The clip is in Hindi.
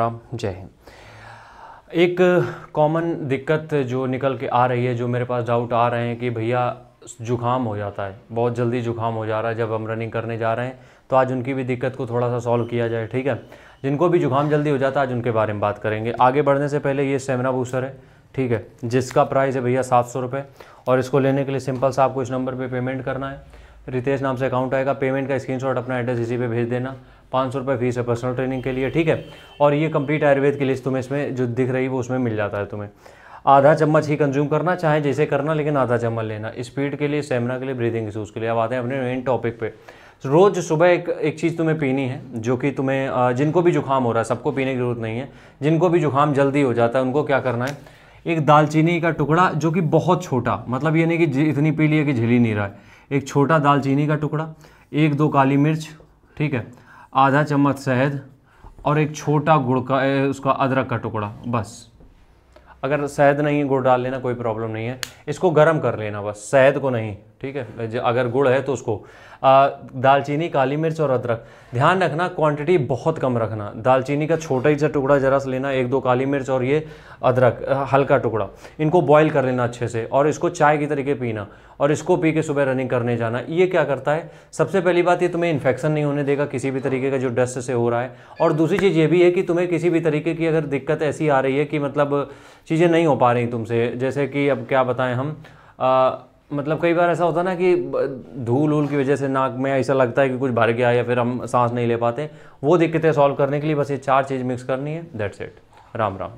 राम, जय हिंद। एक कॉमन दिक्कत जो निकल के आ रही है, जो मेरे पास डाउट आ रहे हैं कि भैया जुकाम हो जाता है, बहुत जल्दी जुकाम हो जा रहा है जब हम रनिंग करने जा रहे हैं तो आज उनकी भी दिक्कत को थोड़ा सा सॉल्व किया जाए, ठीक है? जिनको भी जुकाम जल्दी हो जाता है, आज उनके बारे में बात करेंगे। आगे बढ़ने से पहले ये सेमना बूस्टर है, ठीक है? जिसका प्राइस है भैया सात सौ रुपये और इसको लेने के लिए सिंपल सा आपको इस नंबर पर पेमेंट करना है। रितेश नाम से अकाउंट आएगा पेमेंट का स्क्रीनशॉट अपना एड्रेस इसी पे भेज देना। पाँच सौ रुपये फ़ीस है पर्सनल ट्रेनिंग के लिए, ठीक है? और ये कंप्लीट आयुर्वेद की लिस्ट तुम्हें इसमें जो दिख रही है, वो उसमें मिल जाता है तुम्हें। आधा चम्मच ही कंज्यूम करना, चाहे जैसे करना, लेकिन आधा चम्मच लेना। स्पीड के लिए सेमना के लिए ब्रीदिंग इशूज़ के लिए। अब आते हैं अपने मेन टॉपिक पे। रोज़ सुबह एक एक चीज़ तुम्हें पीनी है, जो कि तुम्हें जिनको भी जुकाम हो रहा है, सबको पीने की ज़रूरत नहीं है। जिनको भी जुकाम जल्दी हो जाता है, उनको क्या करना है? एक दालचीनी का टुकड़ा, जो कि बहुत छोटा मतलब ये नहीं कि इतनी पी लिया कि झिल नहीं रहा है। एक छोटा दालचीनी का टुकड़ा, एक दो काली मिर्च, ठीक है? आधा चम्मच शहद और एक छोटा गुड़ का उसका अदरक का टुकड़ा, बस। अगर शहद नहीं है गुड़ डाल लेना, कोई प्रॉब्लम नहीं है। इसको गर्म कर लेना बस, शहद को नहीं। ठीक है? अगर गुड़ है तो उसको। दालचीनी, काली मिर्च और अदरक। ध्यान रखना क्वांटिटी बहुत कम रखना। दालचीनी का छोटा ही सा टुकड़ा जरा सा लेना, एक दो काली मिर्च और ये अदरक हल्का टुकड़ा। इनको बॉईल कर लेना अच्छे से और इसको चाय की तरीके पीना और इसको पी के सुबह रनिंग करने जाना। ये क्या करता है? सबसे पहली बात, ये तुम्हें इन्फेक्शन नहीं होने देगा किसी भी तरीके का जो डस्ट से हो रहा है। और दूसरी चीज़ ये भी है कि तुम्हें किसी भी तरीके की अगर दिक्कत ऐसी आ रही है कि मतलब चीज़ें नहीं हो पा रही तुमसे, जैसे कि अब क्या बताएँ हम? मतलब कई बार ऐसा होता है ना कि धूल ऊल की वजह से नाक में ऐसा लगता है कि कुछ भर गया या फिर हम सांस नहीं ले पाते, वो दिक्कतें सॉल्व करने के लिए बस ये चार चीज़ मिक्स करनी है दैट्स इट राम राम।